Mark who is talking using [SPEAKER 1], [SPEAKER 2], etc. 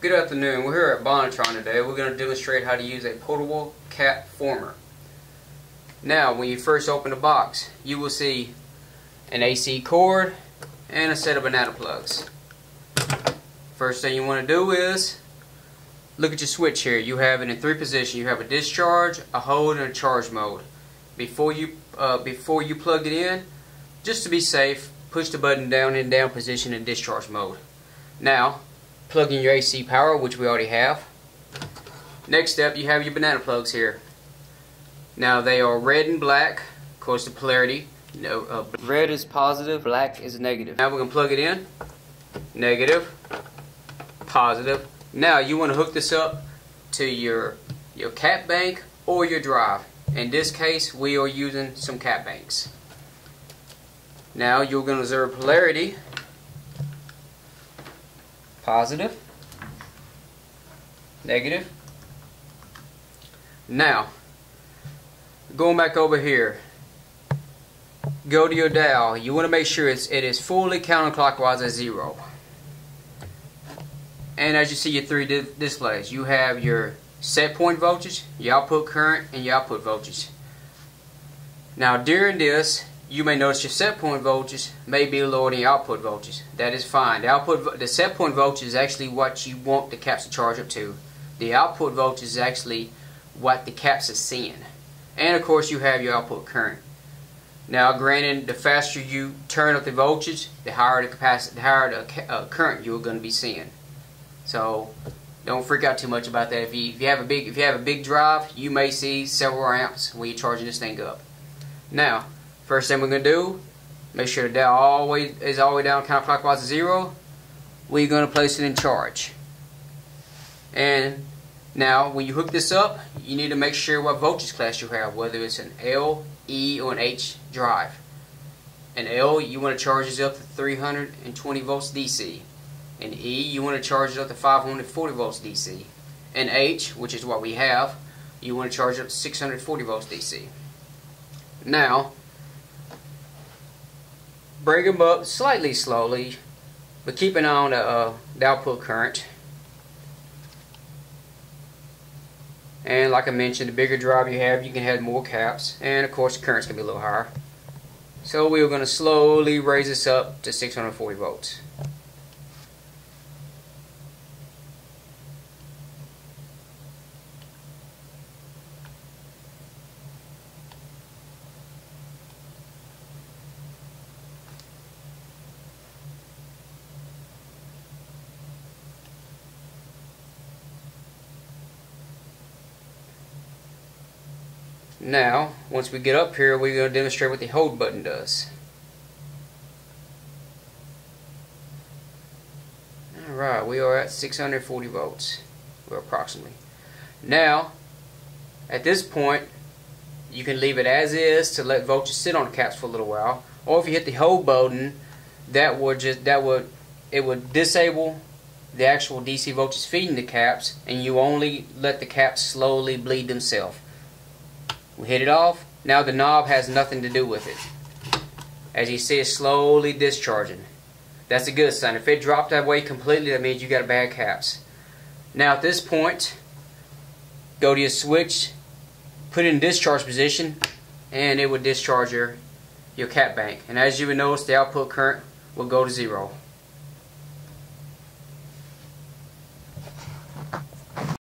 [SPEAKER 1] Good afternoon. We're here at Bonitron today. We're going to demonstrate how to use a portable cap former. Now, when you first open the box, you will see an AC cord and a set of banana plugs. First thing you want to do is look at your switch here. You have it in three positions. You have a discharge, a hold, and a charge mode. Before you uh, before you plug it in, just to be safe, push the button down in down position in discharge mode. Now, plug in your AC power, which we already have. Next step, you have your banana plugs here. Now they are red and black, of course the polarity. No, uh, red is positive, black is negative. Now we're gonna plug it in. Negative, positive. Now you want to hook this up to your your cap bank or your drive. In this case, we are using some cap banks. Now you're going to observe polarity positive, negative. Now, going back over here, go to your dial. You want to make sure it's, it is fully counterclockwise at zero. And as you see your three di displays, you have your set point voltage, your output current, and your output voltage. Now during this, you may notice your set point voltage may be lower than your output voltage. That is fine. The output, the set point voltage is actually what you want the caps to charge up to. The output voltage is actually what the caps are seeing. And of course you have your output current. Now granted, the faster you turn up the voltage, the higher the capacity, the higher the uh, current you're going to be seeing. So don't freak out too much about that. If you, if you have a big if you have a big drive, you may see several amps when you're charging this thing up. Now, First thing we're going to do, make sure the dial always is all the way down counterclockwise to zero. We're going to place it in charge. And now, when you hook this up, you need to make sure what voltage class you have, whether it's an L, E, or an H drive. An L, you want to charge this up to 320 volts DC. An E, you want to charge it up to 540 volts DC. An H, which is what we have, you want to charge it up to 640 volts DC. Now, bring them up slightly slowly, but keep an eye on the, uh, the output current. And like I mentioned, the bigger drive you have, you can have more caps. And of course, the current's going to be a little higher. So we're going to slowly raise this up to 640 volts. Now, once we get up here, we're going to demonstrate what the hold button does. Alright, we are at 640 volts, or approximately. Now, at this point, you can leave it as is to let voltage sit on the caps for a little while, or if you hit the hold button, that would just that would it would disable the actual DC voltage feeding the caps, and you only let the caps slowly bleed themselves. We hit it off. Now the knob has nothing to do with it. As you see, it's slowly discharging. That's a good sign. If it dropped that way completely, that means you got a bad caps. Now at this point, go to your switch, put it in discharge position, and it will discharge your, your cap bank. And as you would notice, the output current will go to zero.